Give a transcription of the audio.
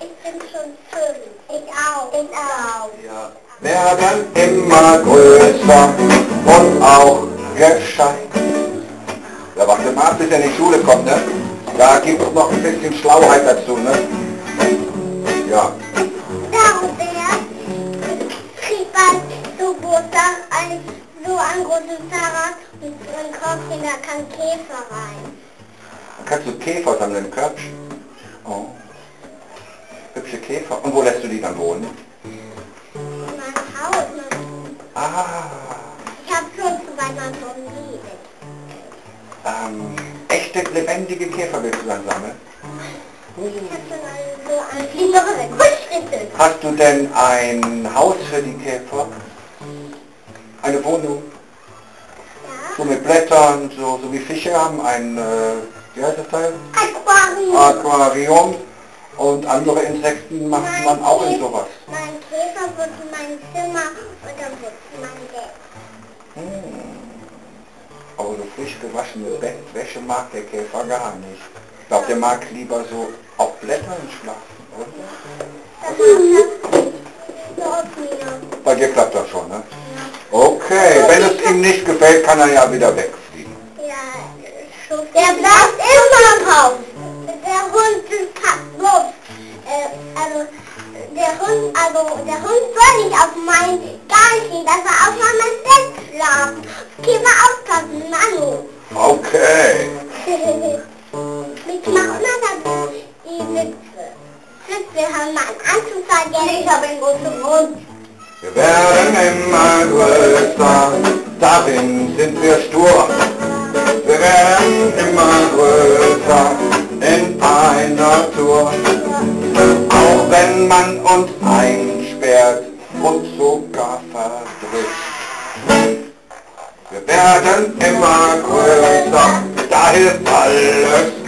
Ich bin schon fünf. Ich auch. Ich auch. Ja. Werden immer größer und auch gescheit. Ja, warte mal, bis er in die Schule kommt, ne? Da gibt es noch ein bisschen Schlauheit dazu, ne? Ja. Dagobert kriegt bald zu Geburtstag ein, so ein großes Fahrrad und dann kommt in da kein Käfer rein. Kannst du Käfer sammeln im Körbchen? Und wo lässt du die dann wohnen? In meinem Haus. Ah. Ich habe schon zu Familie. Ähm, echte, lebendige Käfer willst du dann sammeln? Ich habe schon eine, so ein fließere Kuschrittel. Hast du denn ein Haus für die Käfer? Eine Wohnung? Ja. So mit Blättern, so, so wie Fische haben, ein, äh, wie heißt das Teil? Aquarium. Aquarium. Und andere Insekten macht man auch in sowas. Mein Käfer wird in mein Zimmer und dann wird mein Bett. Hm. Aber so frisch gewaschene Bettwäsche mag der Käfer gar nicht. Ich glaube, der mag lieber so auf Blättern schlafen, oder? Das. Bei dir klappt das schon, ne? Okay, wenn es ihm nicht gefällt, kann er ja wieder wegfliegen. Ja, schon. Der bleibt immer im Also, der Hund soll nicht auf mein Garn gehen, dass er auf meinem Bett schlafen. Käfer aufpassen, Manu. Okay. Wie macht man das? Die Witze. Witze haben meinen Anzug vergessen. Ich habe einen großen Mund. Wir werden immer größer, darin sind wir stur. Wir werden immer größer in einer Tour. Auch wenn man uns einsperrt und sogar verdrückt. Wir werden immer größer, da hilft alles.